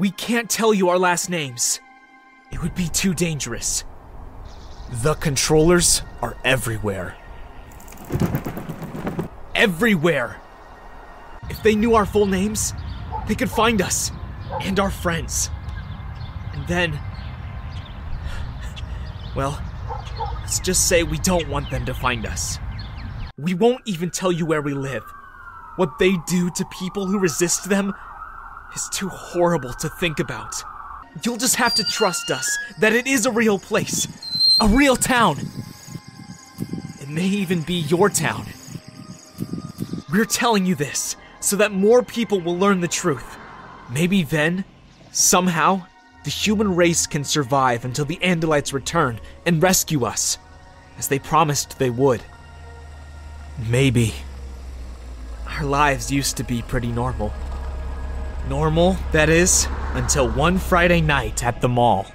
We can't tell you our last names. It would be too dangerous. The controllers are everywhere. Everywhere! If they knew our full names, they could find us and our friends. And then. Well, let's just say we don't want them to find us. We won't even tell you where we live. What they do to people who resist them is too horrible to think about. You'll just have to trust us that it is a real place, a real town. It may even be your town. We're telling you this so that more people will learn the truth. Maybe then, somehow, the human race can survive until the Andalites return and rescue us, as they promised they would. Maybe. Our lives used to be pretty normal. Normal, that is, until one Friday night at the mall.